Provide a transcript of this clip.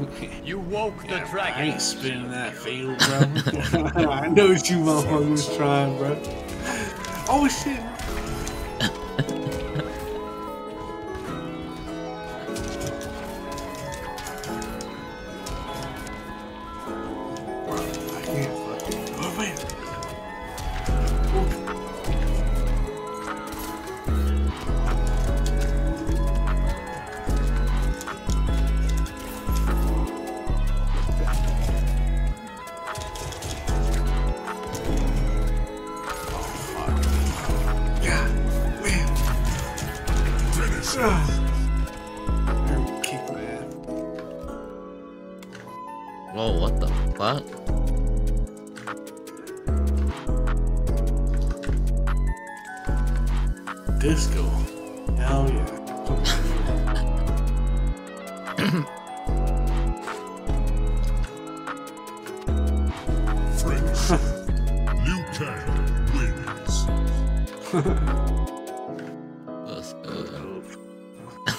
You woke the I dragon. ain't spinning that field, bro. I know what you motherfuckers was trying, bro. Oh shit. Kick my. Whoa, what the fuck? Disco. Hell yeah. Friends, Liu Kang wins.